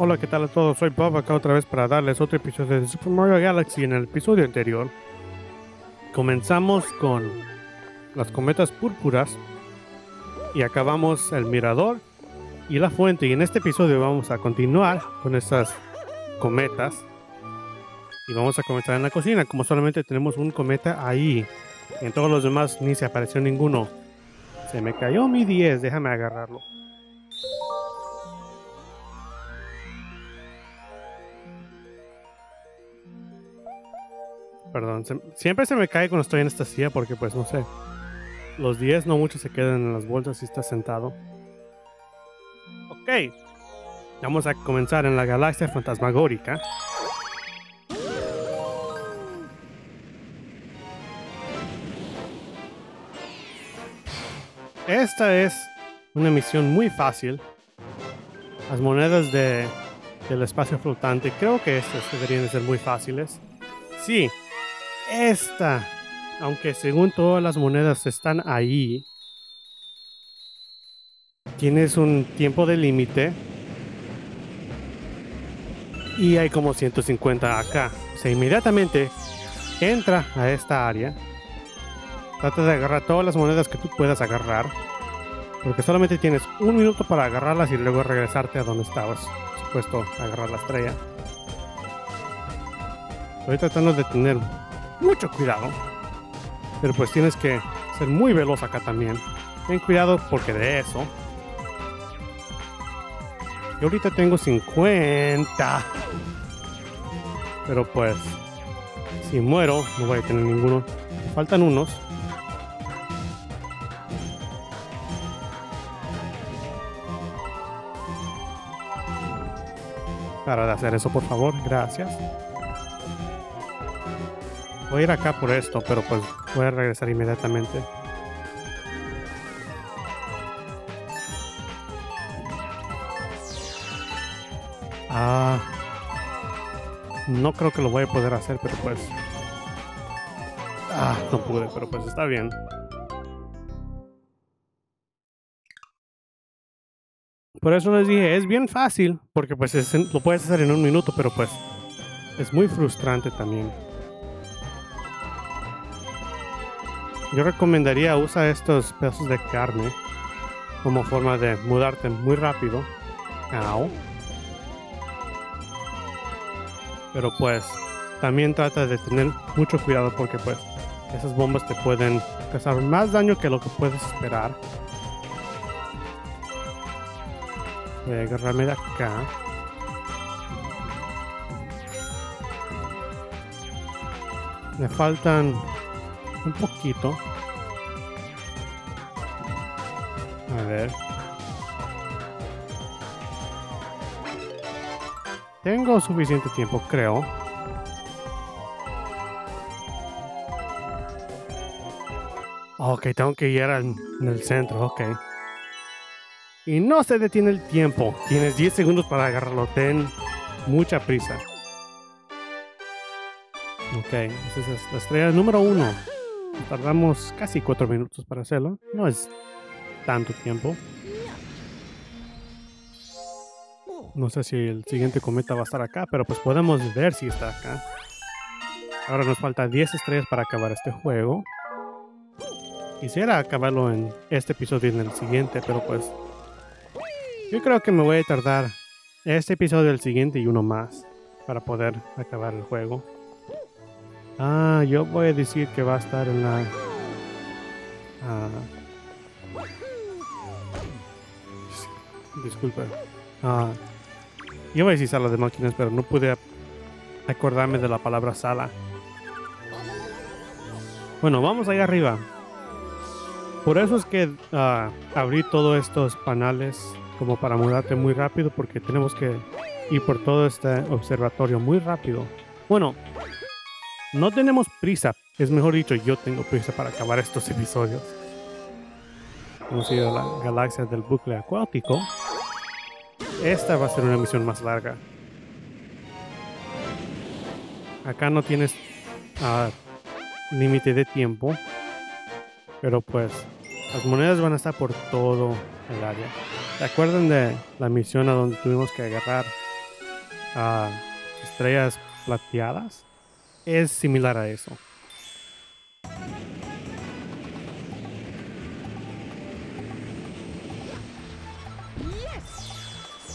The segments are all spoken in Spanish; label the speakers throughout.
Speaker 1: Hola, ¿qué tal a todos? Soy Bob acá otra vez para darles otro episodio de Super Mario Galaxy. En el episodio anterior comenzamos con las cometas púrpuras y acabamos el mirador y la fuente. Y en este episodio vamos a continuar con estas cometas y vamos a comenzar en la cocina. Como solamente tenemos un cometa ahí, en todos los demás ni se apareció ninguno. Se me cayó mi 10, déjame agarrarlo. Perdón, siempre se me cae cuando estoy en esta silla porque pues no sé. Los 10 no mucho se quedan en las bolsas si estás sentado. Ok. Vamos a comenzar en la galaxia fantasmagórica. Esta es una misión muy fácil. Las monedas de, del espacio flotante, creo que estas deberían de ser muy fáciles. Sí, esta, aunque según todas las monedas están ahí, tienes un tiempo de límite y hay como 150 acá. O sea, inmediatamente entra a esta área. Trata de agarrar todas las monedas que tú puedas agarrar. Porque solamente tienes un minuto para agarrarlas y luego regresarte a donde estabas. Por supuesto, agarrar la estrella. Estoy tratando de tener mucho cuidado. Pero pues tienes que ser muy veloz acá también. Ten cuidado porque de eso. Yo ahorita tengo 50. Pero pues, si muero, no voy a tener ninguno. Faltan unos. Para de hacer eso, por favor. Gracias. Voy a ir acá por esto, pero pues voy a regresar inmediatamente. Ah. No creo que lo voy a poder hacer, pero pues. Ah, no pude, pero pues está bien. Por eso les dije, es bien fácil, porque pues es lo puedes hacer en un minuto, pero pues es muy frustrante también. Yo recomendaría usar estos pedazos de carne como forma de mudarte muy rápido. Pero pues también trata de tener mucho cuidado porque pues esas bombas te pueden causar más daño que lo que puedes esperar. Voy a agarrarme de acá. Me faltan un poquito. A ver. Tengo suficiente tiempo, creo. Ok, tengo que ir al, en el centro, ok. Y no se detiene el tiempo. Tienes 10 segundos para agarrarlo. Ten mucha prisa. Ok, esa es la estrella número uno. Tardamos casi 4 minutos para hacerlo. No es tanto tiempo. No sé si el siguiente cometa va a estar acá, pero pues podemos ver si está acá. Ahora nos falta 10 estrellas para acabar este juego. Quisiera acabarlo en este episodio y en el siguiente, pero pues yo creo que me voy a tardar este episodio, el siguiente y uno más para poder acabar el juego. Ah, yo voy a decir que va a estar en la... ah, disculpa. Ah, yo voy a decir sala de máquinas, pero no pude acordarme de la palabra sala. Bueno, vamos allá arriba. Por eso es que ah, abrí todos estos panales como para mudarte muy rápido porque tenemos que ir por todo este observatorio muy rápido. Bueno, no tenemos prisa. Es mejor dicho, yo tengo prisa para acabar estos episodios. Hemos ido a la galaxia del bucle acuático. Esta va a ser una misión más larga. Acá no tienes ah, límite de tiempo. Pero pues las monedas van a estar por todo el área. ¿Se acuerdan de la misión a donde tuvimos que agarrar ah, estrellas plateadas es similar a eso.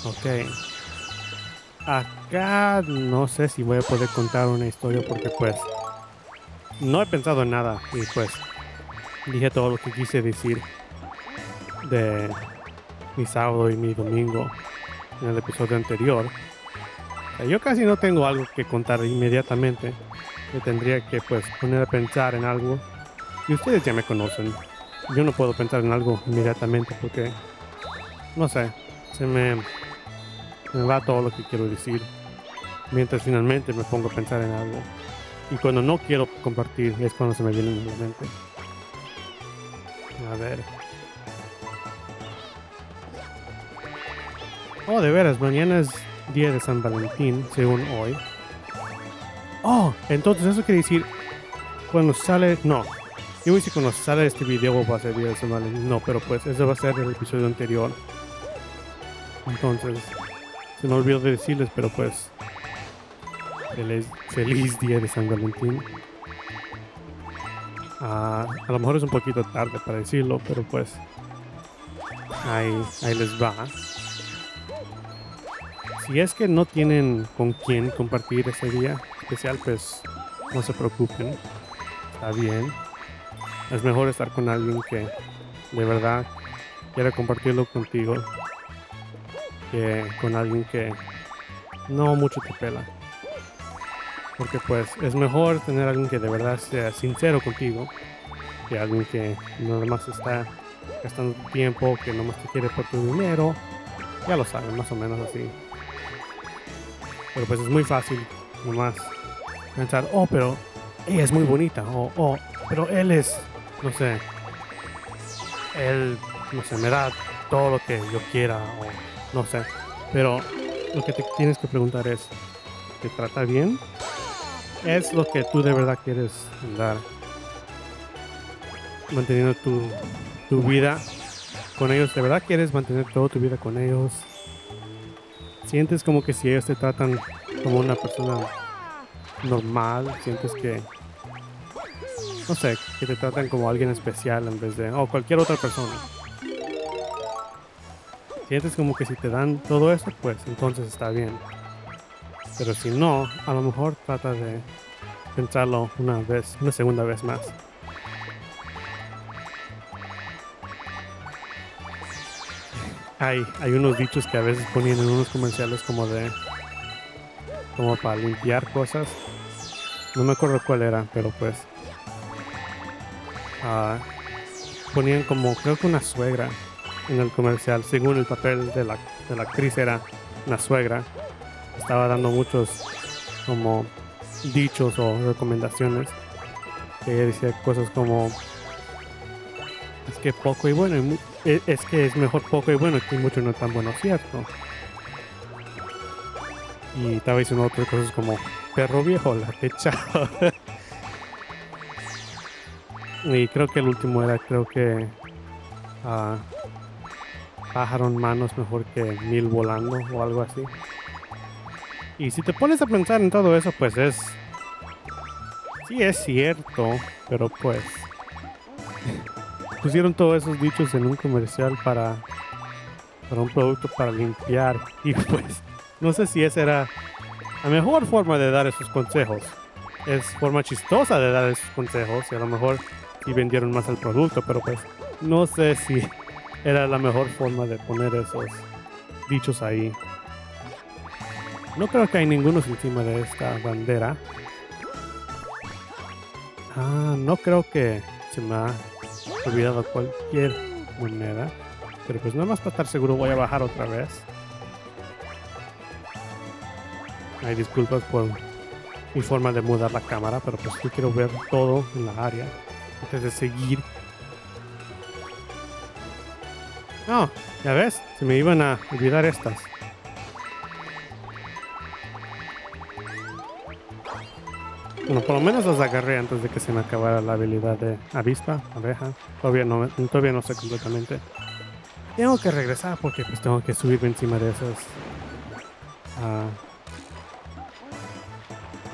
Speaker 1: Ok. Acá no sé si voy a poder contar una historia porque pues no he pensado en nada y pues dije todo lo que quise decir de mi sábado y mi domingo en el episodio anterior. Yo casi no tengo algo que contar inmediatamente. Tendría que pues poner a pensar en algo. Y ustedes ya me conocen. Yo no puedo pensar en algo inmediatamente porque no sé, se me, me va todo lo que quiero decir. Mientras finalmente me pongo a pensar en algo. Y cuando no quiero compartir es cuando se me viene en la mente. A ver. Oh, de veras, mañana es día de San Valentín, según hoy. Oh, entonces eso quiere decir cuando sale. No, yo si cuando sale este video va a ser día de Valentín. No, pero pues eso va a ser el episodio anterior. Entonces, se me olvidó de decirles, pero pues. Feliz, feliz día de San Valentín. Ah, a lo mejor es un poquito tarde para decirlo, pero pues. Ahí, ahí les va si es que no tienen con quién compartir ese día especial, pues no se preocupen. Está bien. Es mejor estar con alguien que de verdad quiera compartirlo contigo que con alguien que no mucho te pela. Porque pues es mejor tener alguien que de verdad sea sincero contigo que alguien que nada más está gastando tiempo, que nomás te quiere por tu dinero. Ya lo saben, más o menos así. Pero pues es muy fácil nomás pensar, oh, pero ella es muy bonita, o oh, pero él es, no sé, él, no sé, me da todo lo que yo quiera, o no sé. Pero lo que te tienes que preguntar es, ¿te trata bien? ¿Es lo que tú de verdad quieres dar? Manteniendo tu, tu vida con ellos, ¿de verdad quieres mantener toda tu vida con ellos? sientes como que si ellos te tratan como una persona normal, sientes que, no sé, que te tratan como alguien especial en vez de, o cualquier otra persona. Sientes como que si te dan todo eso, pues entonces está bien. Pero si no, a lo mejor trata de pensarlo una vez, una segunda vez más. Hay, hay unos dichos que a veces ponían en unos comerciales como de como para limpiar cosas. No me acuerdo cuál era, pero pues uh, ponían como creo que una suegra en el comercial, según el papel de la, de la actriz era una suegra. Estaba dando muchos como dichos o recomendaciones. Ella decía cosas como es que poco y bueno, e, es que es mejor poco y bueno que mucho no tan bueno, ¿cierto? Y estaba diciendo otras cosas como perro viejo, la techa. y creo que el último era, creo que uh, pájaro en manos mejor que mil volando o algo así. Y si te pones a pensar en todo eso, pues es. Sí, es cierto, pero pues pusieron todos esos dichos en un comercial para, para un producto para limpiar. Y pues, no sé si esa era la mejor forma de dar esos consejos. Es forma chistosa de dar esos consejos y a lo mejor sí vendieron más el producto, pero pues no sé si era la mejor forma de poner esos dichos ahí. No creo que hay ninguno encima de esta bandera. Ah, no creo que se me ha olvidado cualquier moneda. Pero pues nada más para estar seguro voy a bajar otra vez. Hay disculpas por mi forma de mudar la cámara, pero pues yo quiero ver todo en la área antes de seguir. No, ya ves, se me iban a olvidar estas. Bueno, por lo menos las agarré antes de que se me acabara la habilidad de avispa, abeja. Todavía no, todavía no sé completamente. Tengo que regresar porque pues tengo que subirme encima de esas uh,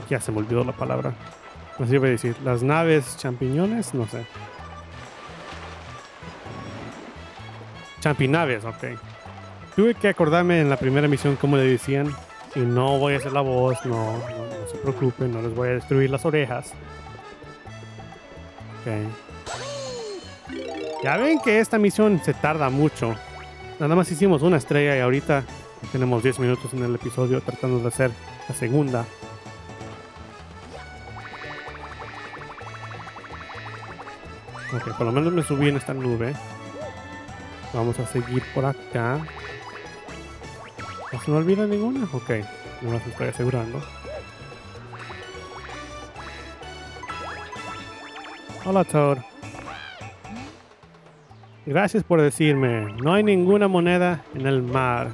Speaker 1: Ya se me olvidó la palabra. Así voy a decir. Las naves champiñones, no sé. Champinaves, ok. Tuve que acordarme en la primera misión cómo le decían. Y no voy a hacer la voz, no, no, se preocupen, no les voy a destruir las orejas. Ok. Ya ven que esta misión se tarda mucho. Nada más hicimos una estrella y ahorita tenemos 10 minutos en el episodio tratando de hacer la segunda. Ok, por lo menos me subí en esta nube. Vamos a seguir por acá. ¿No se me olvida ninguna? Ok, no las estoy asegurando. Hola, Thor. Gracias por decirme. No hay ninguna moneda en el mar.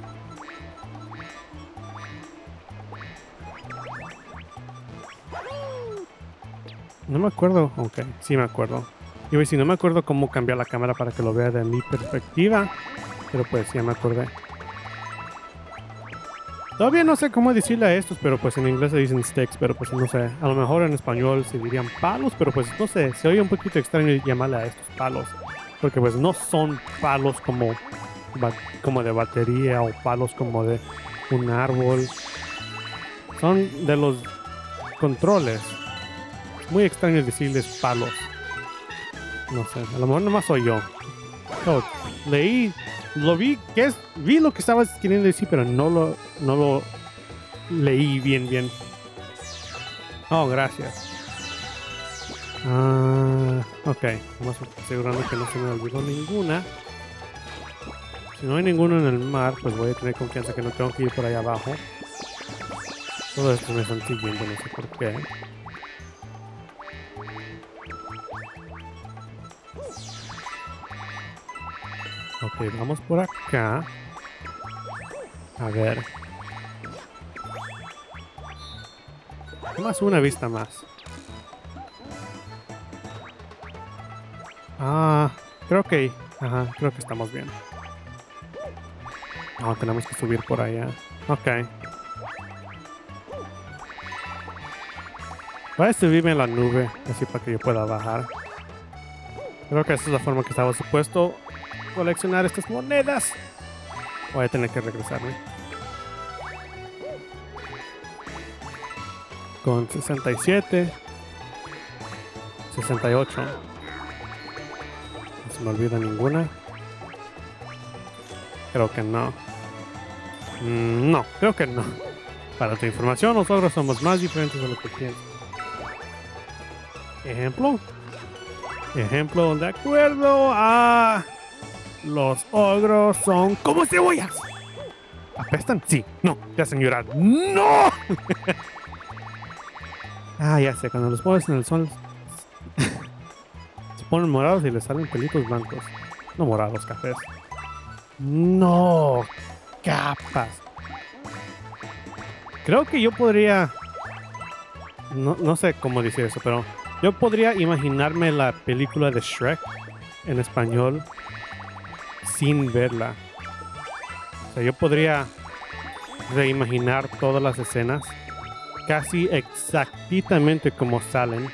Speaker 1: No me acuerdo. Ok, sí me acuerdo. Yo si no me acuerdo cómo cambiar la cámara para que lo vea de mi perspectiva. Pero pues ya me acordé. Todavía no sé cómo decirle a estos, pero pues en inglés se dicen sticks, pero pues no sé. A lo mejor en español se dirían palos, pero pues no sé. Se oye un poquito extraño llamarle a estos palos. Porque pues no son palos como, como de batería o palos como de un árbol. Son de los controles. muy extraño decirles palos. No sé, a lo mejor nomás soy yo. Oh, leí, lo vi, que es, vi lo que estabas queriendo decir, pero no lo, no lo leí bien, bien. Oh, gracias. Ah, ok, vamos asegurando que no se me olvidó ninguna. Si no hay ninguno en el mar, pues voy a tener confianza que no tengo que ir por ahí abajo. Todo esto me están siguiendo, no sé por qué. Ok, vamos por acá. A ver. Más una vista más. Ah, creo que... Ajá, creo que estamos bien. No, tenemos que subir por allá. Ok. Voy a subirme en la nube, así para que yo pueda bajar. Creo que esa es la forma que estaba supuesto coleccionar estas monedas. Voy a tener que regresarme. Con 67. 68. No se me olvida ninguna. Creo que no. Mm, no, creo que no. Para tu información, nosotros somos más diferentes de lo que piensas. Ejemplo. Ejemplo, de acuerdo a los ogros son como cebollas. ¿Apestan? Sí. No. Te hacen llorar. ¡No! ah, ya sé. Cuando los pones en el sol se ponen morados y les salen pelitos blancos. No morados, cafés. No. Capas. Creo que yo podría... No, no sé cómo decir eso, pero yo podría imaginarme la película de Shrek en español sin verla. O sea, yo podría reimaginar todas las escenas casi exactamente como salen.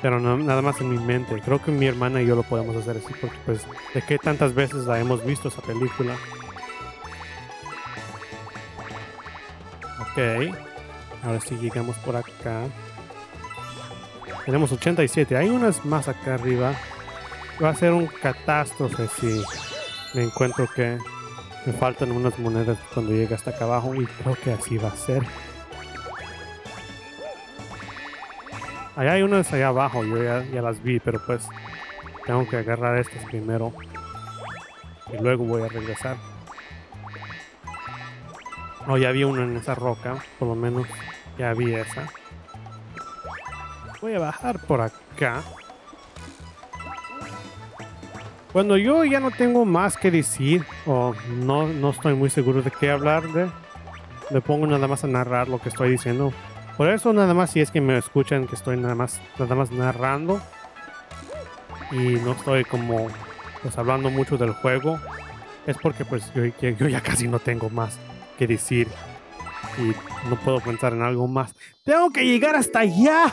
Speaker 1: Pero no, nada más en mi mente. Creo que mi hermana y yo lo podemos hacer así porque pues de qué tantas veces la hemos visto esa película. Ok. Ahora sí llegamos por acá. Tenemos 87. Hay unas más acá arriba va a ser un catástrofe si me encuentro que me faltan unas monedas cuando llegue hasta acá abajo y creo que así va a ser. Allá hay unas allá abajo, yo ya, las vi, pero pues tengo que agarrar estas primero y luego voy a regresar. Oh, ya vi una en esa roca, por lo menos ya vi esa. Voy a bajar por acá. Cuando yo ya no tengo más que decir o no, no estoy muy seguro de qué hablar de, me pongo nada más a narrar lo que estoy diciendo. Por eso nada más si es que me escuchan que estoy nada más, nada más narrando y no estoy como pues hablando mucho del juego, es porque pues yo, yo ya casi no tengo más que decir. y no puedo pensar en algo más. ¡Tengo que llegar hasta allá!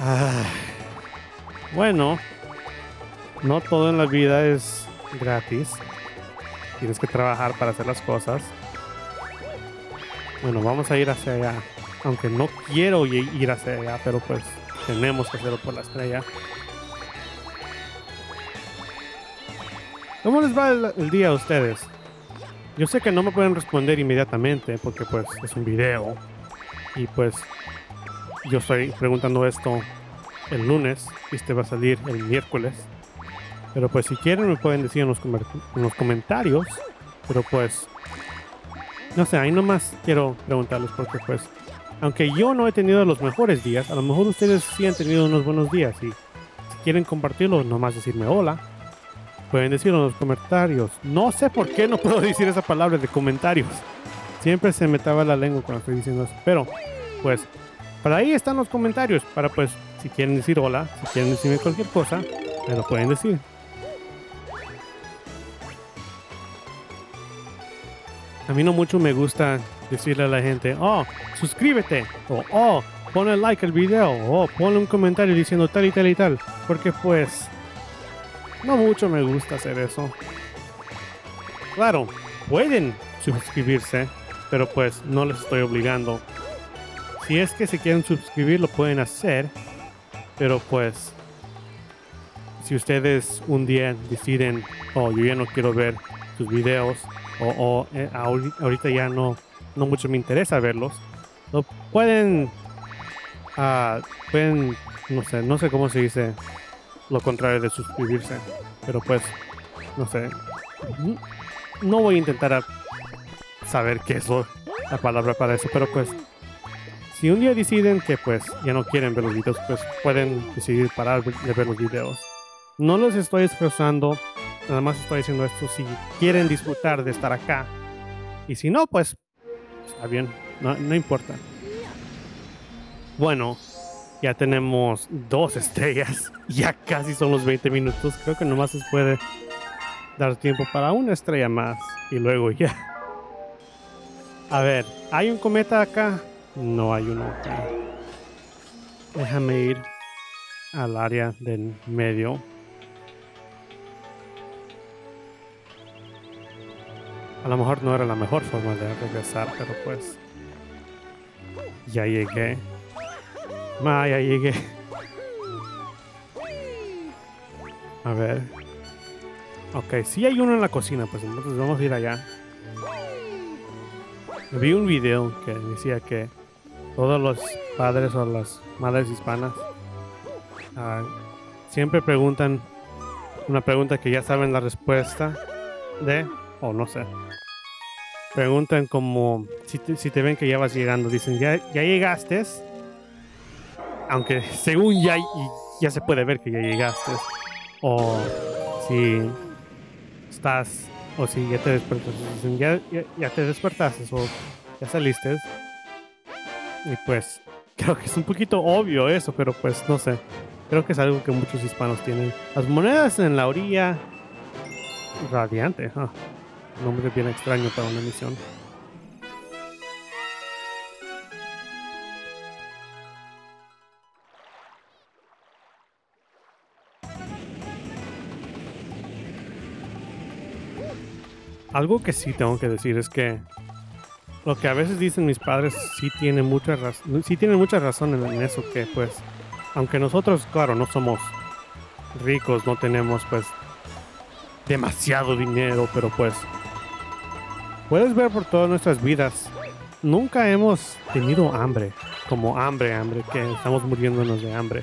Speaker 1: Ah, bueno, no todo en la vida es gratis. Tienes que trabajar para hacer las cosas. Bueno, vamos a ir hacia allá. Aunque no quiero ir hacia allá, pero pues tenemos que hacerlo por la estrella. ¿Cómo les va el, día a ustedes? Yo sé que no me pueden responder inmediatamente porque pues es un video. Y pues yo estoy preguntando esto el lunes y este va a salir el miércoles. Pero pues si quieren me pueden decir en los, en los comentarios. Pero pues no sé, ahí nomás quiero preguntarles porque pues, aunque yo no he tenido los mejores días, a lo mejor ustedes sí han tenido unos buenos días y si quieren compartirlo, nomás decirme hola. Pueden decirlo en los comentarios. No sé por qué no puedo decir esa palabra de comentarios. Siempre se me traba la lengua cuando estoy diciendo eso. Pero, pues, para ahí están los comentarios. Para, pues, si quieren decir hola, si quieren decirme cualquier cosa, me lo pueden decir. A mí no mucho me gusta decirle a la gente, oh, suscríbete, o oh, ponle like al video, o ponle un comentario diciendo tal y tal y tal, porque pues no mucho me gusta hacer eso. Claro, pueden suscribirse, pero pues no les estoy obligando. Si es que se quieren suscribir, lo pueden hacer, pero pues si ustedes un día deciden, oh, yo ya no quiero ver sus videos, o, eh, ahorita ya no, no mucho me interesa verlos, pueden, uh, pueden, no sé, no sé cómo se dice lo contrario de suscribirse, pero pues, no sé, no voy a intentar saber qué es la palabra para eso, pero pues, si un día deciden que pues ya no quieren ver los videos, pues pueden decidir parar de ver los videos. No los estoy esforzando Nada más estoy diciendo esto si quieren disfrutar de estar acá. Y si no, pues está bien, no, no importa. Bueno, ya tenemos dos estrellas. Ya casi son los 20 minutos. Creo que nomás se puede dar tiempo para una estrella más. Y luego ya. A ver, ¿hay un cometa acá? No hay uno acá. Déjame ir al área del medio. A lo mejor no era la mejor forma de regresar, pero pues... Ya llegué. Ma, ya llegué. A ver. Ok, si hay uno en la cocina, pues entonces vamos a ir allá. Vi un video que decía que todos los padres o las madres hispanas ah, siempre preguntan una pregunta que ya saben la respuesta de, o no sé, preguntan como si te, si te ven que ya vas llegando, dicen, ya, ya llegaste, aunque según ya, ya se puede ver que ya llegaste, o si estás, o si ya te despertaste, dicen, ya, ya, te despertaste, o ya saliste, y pues creo que es un poquito obvio eso, pero pues no sé, creo que es algo que muchos hispanos tienen. Las monedas en la orilla radiante, Nombre bien extraño para una misión. Algo que sí tengo que decir es que lo que a veces dicen mis padres sí tiene mucha sí tienen mucha razón en eso que pues aunque nosotros claro no somos ricos, no tenemos pues demasiado dinero, pero pues Puedes ver por todas nuestras vidas, nunca hemos tenido hambre, como hambre, hambre, que estamos muriéndonos de hambre.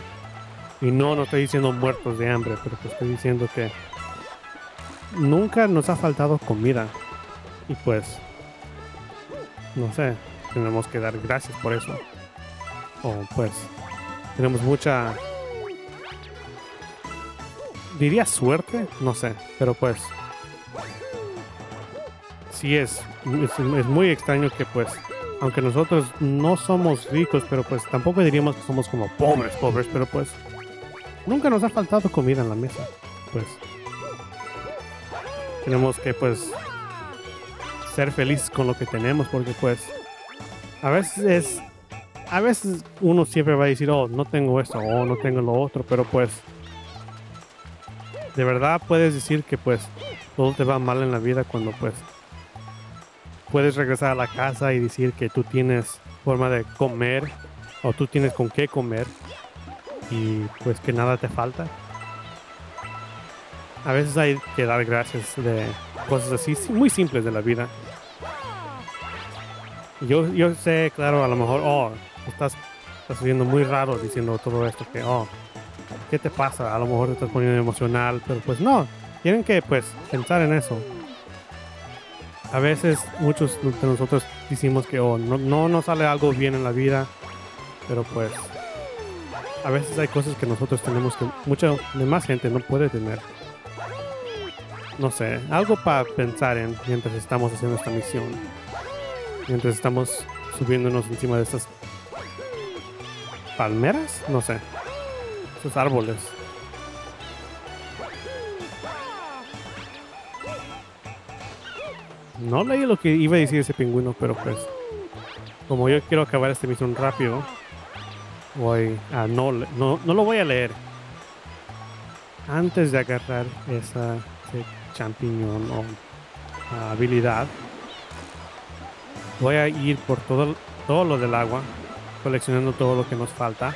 Speaker 1: Y no, no estoy diciendo muertos de hambre, pero te estoy diciendo que nunca nos ha faltado comida. Y pues, no sé, tenemos que dar gracias por eso. O pues, tenemos mucha... Diría suerte, no sé, pero pues sí es, es, muy extraño que pues, aunque nosotros no somos ricos, pero pues tampoco diríamos que somos como pobres, pobres, pero pues nunca nos ha faltado comida en la mesa. Pues tenemos que pues ser felices con lo que tenemos, porque pues a veces a veces uno siempre va a decir, oh, no tengo esto, o no tengo lo otro, pero pues de verdad puedes decir que pues todo te va mal en la vida cuando pues puedes regresar a la casa y decir que tú tienes forma de comer o tú tienes con qué comer y pues que nada te falta. A veces hay que dar gracias de cosas así muy simples de la vida. Yo, yo sé, claro, a lo mejor, oh, estás, estás viendo muy raro diciendo todo esto, que, oh, ¿qué te pasa? A lo mejor te estás poniendo emocional, pero pues no, tienen que pues pensar en eso. A veces muchos de nosotros decimos que oh, no, no nos sale algo bien en la vida, pero pues a veces hay cosas que nosotros tenemos que mucha más gente no puede tener. No sé, algo para pensar en mientras estamos haciendo esta misión. Mientras estamos subiéndonos encima de estas palmeras, no sé, estos árboles. No leí lo que iba a decir ese pingüino, pero pues como yo quiero acabar esta misión rápido, voy a no, no, no lo voy a leer antes de agarrar esa champiñón o habilidad. Voy a ir por todo, todo lo del agua coleccionando todo lo que nos falta.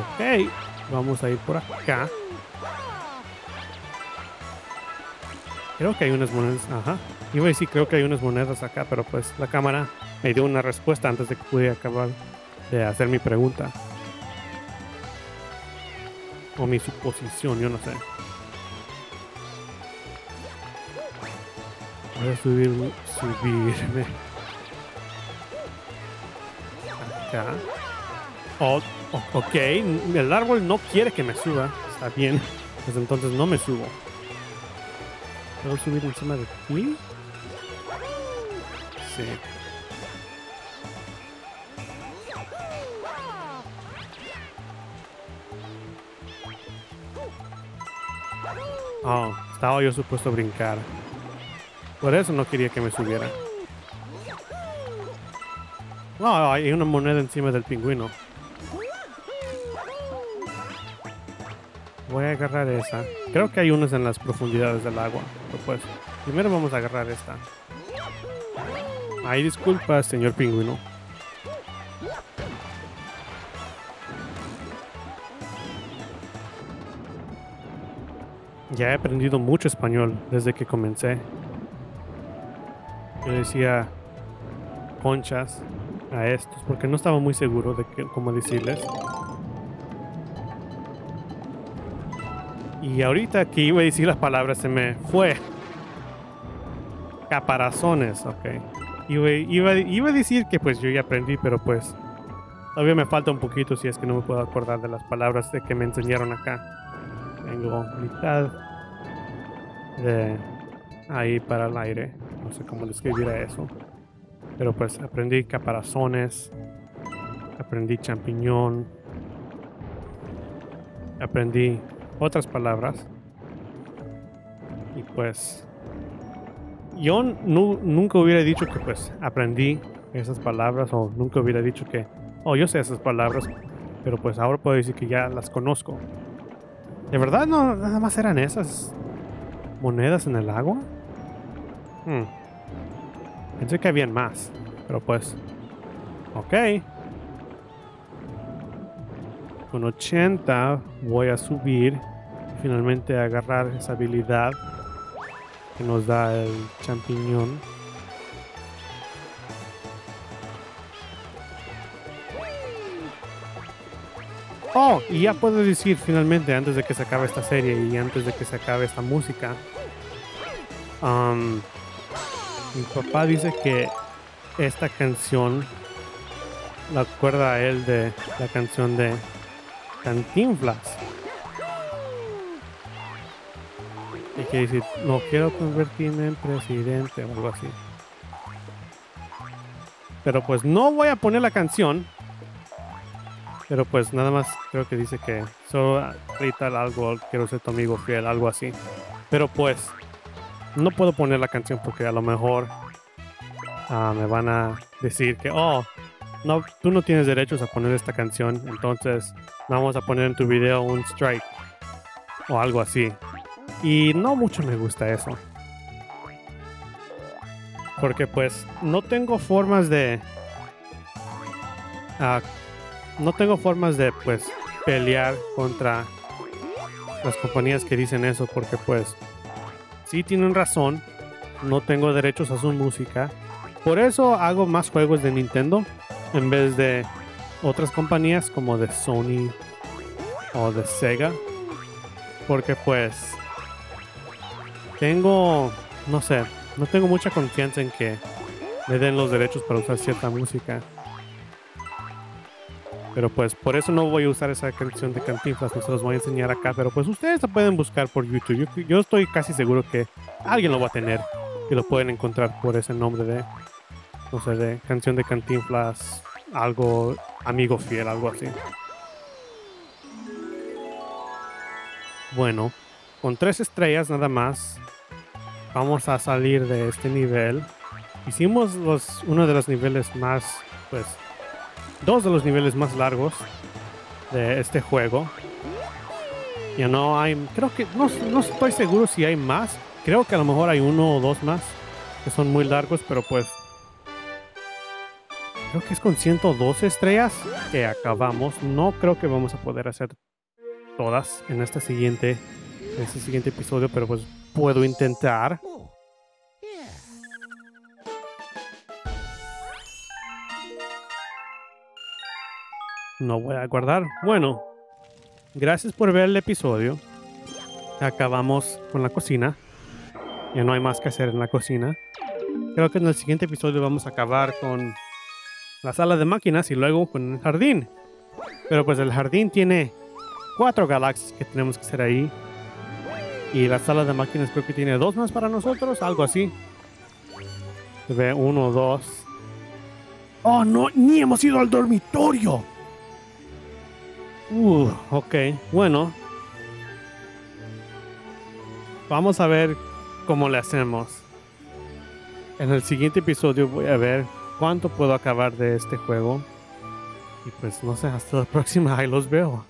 Speaker 1: Ok, vamos a ir por acá. Creo que hay unas monedas, ajá. Iba a decir, creo que hay unas monedas acá, pero pues la cámara me dio una respuesta antes de que pude acabar de hacer mi pregunta. O mi suposición, yo no sé. Voy a subir, subirme. Oh, ok, el árbol no quiere que me suba. Está bien. Pues entonces no me subo. ¿Puedo subir encima de ti? Sí. Oh, estaba yo supuesto a brincar. Por eso no quería que me subiera. No, hay una moneda encima del pingüino. Voy a agarrar esa. Creo que hay unas en las profundidades del agua. Pero pues, primero vamos a agarrar esta. Ay, disculpa, señor pingüino. Ya he aprendido mucho español desde que comencé. Yo decía conchas, a estos porque no estaba muy seguro de cómo decirles. Y ahorita que iba a decir las palabras se me fue. Caparazones, ok. Iba, iba, iba a decir que pues yo ya aprendí, pero pues todavía me falta un poquito si es que no me puedo acordar de las palabras que me enseñaron acá. Tengo mitad de ahí para el aire. No sé cómo describir eso. Pero pues aprendí caparazones, aprendí champiñón, aprendí otras palabras. Y pues yo nunca hubiera dicho que pues aprendí esas palabras o nunca hubiera dicho que, oh, yo sé esas palabras, pero pues ahora puedo decir que ya las conozco. ¿De verdad no nada más eran esas monedas en el agua? Hmm. Pensé que habían más, pero pues... Ok. Con 80 voy a subir y finalmente agarrar esa habilidad que nos da el champiñón. Oh, y ya puedo decir finalmente, antes de que se acabe esta serie y antes de que se acabe esta música, um, mi papá dice que esta canción la acuerda a él de la canción de Cantinflas. Y que dice, no quiero convertirme en presidente o algo así. Pero pues no voy a poner la canción. Pero pues nada más creo que dice que solo grita algo, quiero ser tu amigo fiel, algo así. Pero pues, no puedo poner la canción porque a lo mejor ah, me van a decir que, oh, no, tú no tienes derechos a poner esta canción, entonces vamos a poner en tu video un strike o algo así. Y no mucho me gusta eso. Porque pues no tengo formas de... ah, no tengo formas de pues pelear contra las compañías que dicen eso porque pues sí tienen razón, no tengo derechos a su música. Por eso hago más juegos de Nintendo en vez de otras compañías como de Sony o de Sega. Porque pues tengo, no sé, no tengo mucha confianza en que me den los derechos para usar cierta música. Pero pues por eso no voy a usar esa canción de Cantinflas, no se los voy a enseñar acá. Pero pues ustedes la pueden buscar por YouTube. Yo, estoy casi seguro que alguien lo va a tener. Y lo pueden encontrar por ese nombre de, no sé, de canción de Cantinflas, algo, amigo fiel, algo así. Bueno, con tres estrellas nada más, vamos a salir de este nivel. Hicimos los, uno de los niveles más, pues, dos de los niveles más largos de este juego. Ya no hay, creo que, no, estoy seguro si hay más. Creo que a lo mejor hay uno o dos más que son muy largos, pero pues creo que es con 112 estrellas que acabamos. No creo que vamos a poder hacer todas en este siguiente, en este siguiente episodio, pero pues puedo intentar. No voy a guardar. Bueno, gracias por ver el episodio. Acabamos con la cocina. Ya no hay más que hacer en la cocina. Creo que en el siguiente episodio vamos a acabar con la sala de máquinas y luego con el jardín. Pero pues el jardín tiene cuatro galaxias que tenemos que hacer ahí. Y la sala de máquinas creo que tiene dos más para nosotros, algo así. Se ve uno, dos. Oh, no, ni hemos ido al dormitorio. Uh, ok, bueno. Vamos a ver cómo le hacemos. En el siguiente episodio voy a ver cuánto puedo acabar de este juego. Y pues no sé, hasta la próxima, ahí los veo.